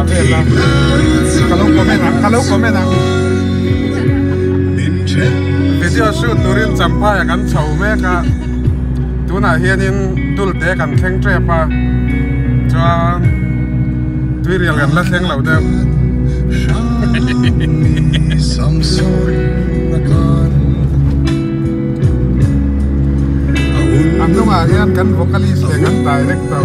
la vela kalau komen kalau komen video shoot turin champa kan chau me ka tuna hianin dul te kan theng tre pa chuan tui rial kan la thleng lo de some sort of ang lunga hian kan vocalist le kan director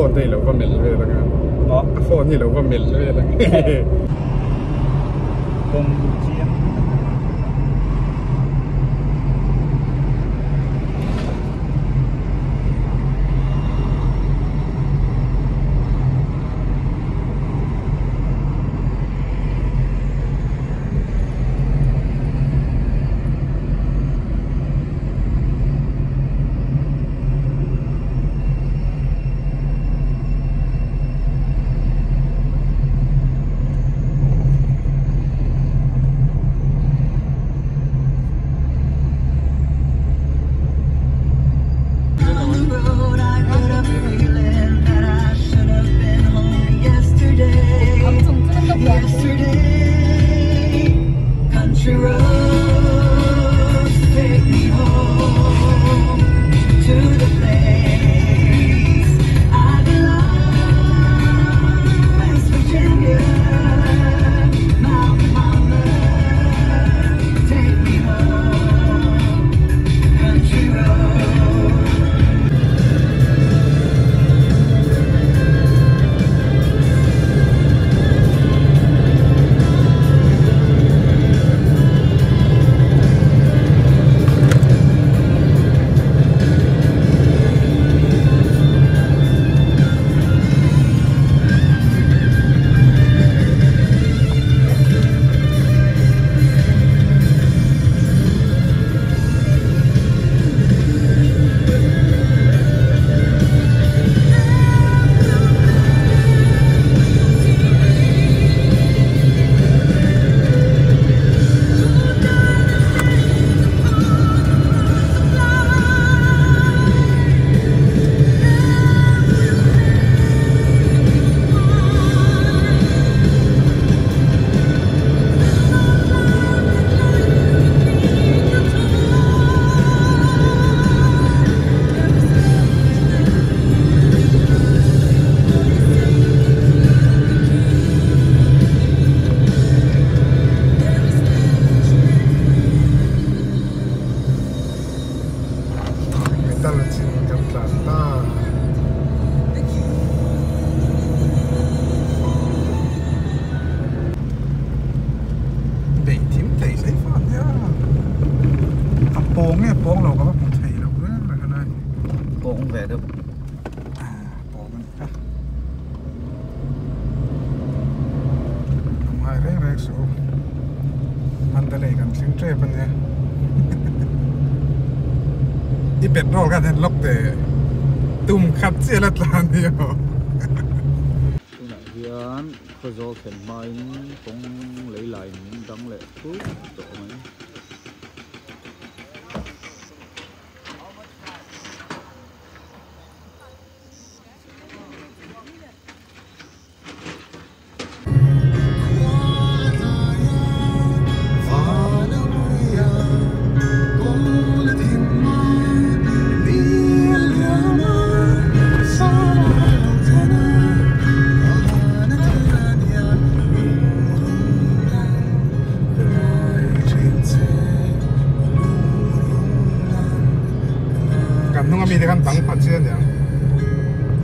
Afon değil over middel, weet ik Hva? Afon niet over middel, weet ik Kom, ta là chim gặp là ta để tím thấy lấy nhá à bóng này bóng lâu các bạn cũng thấy đâu đấy là cái này bóng về đâu Hãy subscribe cho kênh Ghiền Mì Gõ Để không bỏ lỡ những video hấp dẫn ít petrol cái thằng lốc tum khát xe lật lan nhiều Tuna hian khazol khen mai kong lei lai nin dang le tu to mai kan nung ami kan tang pat siya niya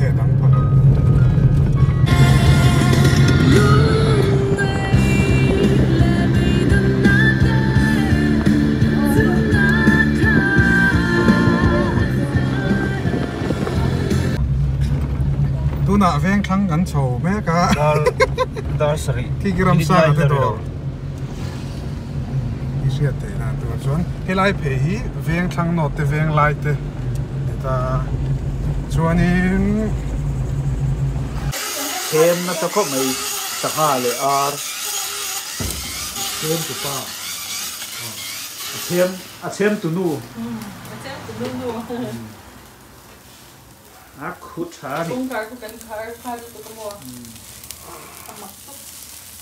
eh tang pat tu na veng thang kan chou me ka Dar dar sari. ki gram sa te to i sia te na tu chuan helai phe hi veng thang no te veng lai te ta chuanin Thêm na ta ko mai saka le ar. Thêm tu pa Thêm a thêm tu nu a khut ha ni Kung kar ko kan kar kar to ko mo.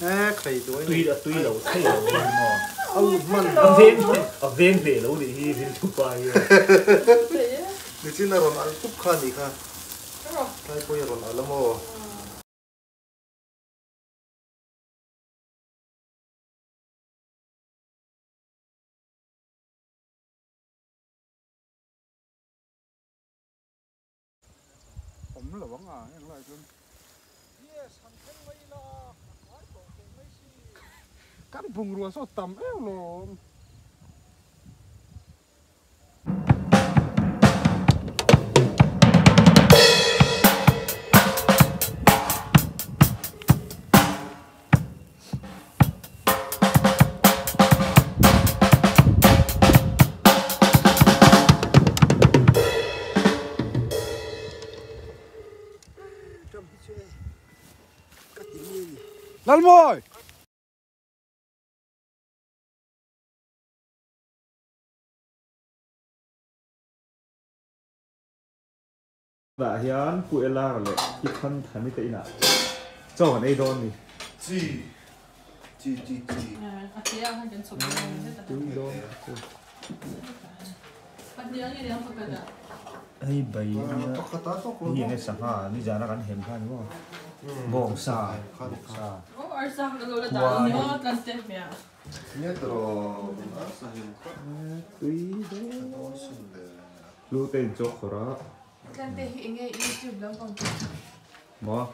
ê khẩy tuổi tui da tui lo thai lo mo ông man a veng a veng ve lo ni hi vin tu pa นี่ชิ้นารอนอันตุ๊กขานี่ค่ะใช่ปุยรอนอันละโมผมหลวงอะยังไรคุณกันพุงรัวสดต่ำเอ้าหลง Lan boy! Bà hián phụ ế la lệ khi thân thân mới tệ nạ Cho hẳn ấy đôn đi Chị Chị chị chị Chị đôn Chị đôn Ây bầy Nhìn cái sẵn hả, đi giá nó gắn hiểm thân đúng không? Ne bong sa khan sa Oh arsa ka lo la da ni ho kan te me. nhớ rồi ăn sao hiện tui do lu ten cho khora Kan teh inge YouTube lang không? mo